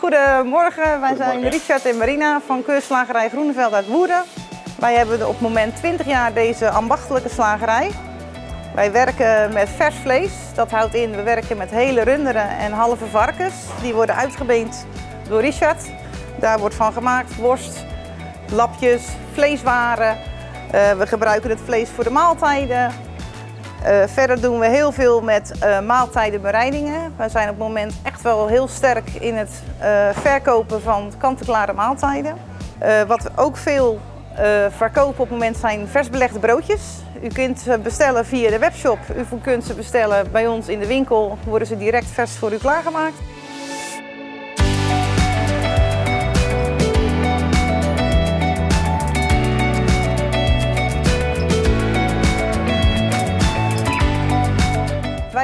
Goedemorgen, wij zijn Richard en Marina van Keurslagerij Groeneveld uit Woerden. Wij hebben op het moment 20 jaar deze ambachtelijke slagerij. Wij werken met vers vlees. Dat houdt in, we werken met hele runderen en halve varkens. Die worden uitgebeend door Richard. Daar wordt van gemaakt worst, lapjes, vleeswaren. Uh, we gebruiken het vlees voor de maaltijden. Uh, verder doen we heel veel met uh, maaltijdenbereidingen. We zijn op het moment echt wel heel sterk in het verkopen van kant-en-klare maaltijden. wat we ook veel verkopen op het moment zijn vers belegde broodjes. U kunt ze bestellen via de webshop. U kunt ze bestellen bij ons in de winkel. Worden ze direct vers voor u klaargemaakt.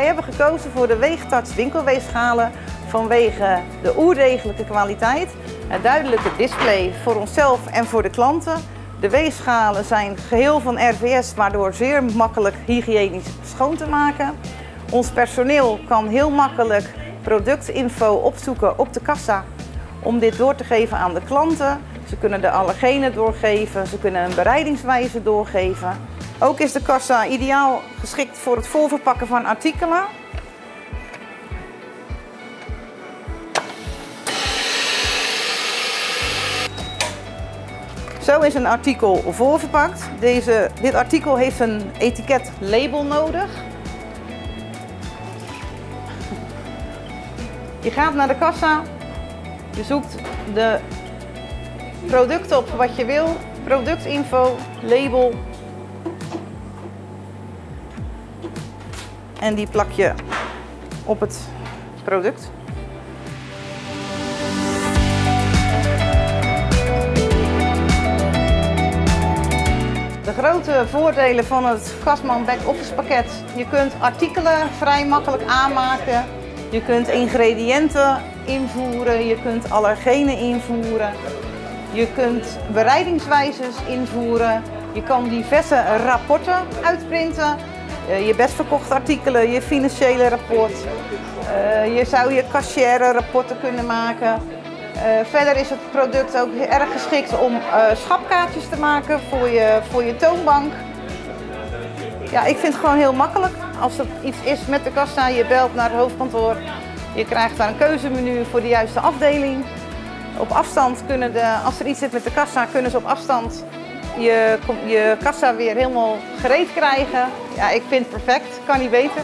Hebben gekozen voor de Weegtarts winkelweegschalen vanwege de oerdegelijke kwaliteit, het duidelijke display voor onszelf en voor de klanten. De weegschalen zijn geheel van RVS, waardoor zeer makkelijk hygiënisch schoon te maken. Ons personeel kan heel makkelijk productinfo opzoeken op de kassa om dit door te geven aan de klanten. Ze kunnen de allergenen doorgeven, ze kunnen een bereidingswijze doorgeven. Ook is de kassa ideaal geschikt voor het voorverpakken van artikelen. Zo is een artikel voorverpakt. Deze, dit artikel heeft een etiket label nodig. Je gaat naar de kassa, je zoekt de product op wat je wil, productinfo, label en die plak je op het product. De grote voordelen van het Kastman Back-Office pakket. Je kunt artikelen vrij makkelijk aanmaken. Je kunt ingrediënten invoeren. Je kunt allergenen invoeren. Je kunt bereidingswijzes invoeren. Je kan diverse rapporten uitprinten. Eh, je best verkochte artikelen, je financiële rapport. Eh, je zou je cashier rapporten kunnen maken. Uh, verder is het product ook erg geschikt om schapkaartjes te maken voor je, voor je toonbank. Ja, ik vind het gewoon heel makkelijk. Als er iets is met de kassa, je belt naar het hoofdkantoor. Je krijgt daar een keuzemenu voor de juiste afdeling. Op afstand kunnen de, als er iets zit met de kassa, kunnen ze op afstand je, je kassa weer helemaal gereed krijgen. Ja, ik vind het perfect. Kan niet beter.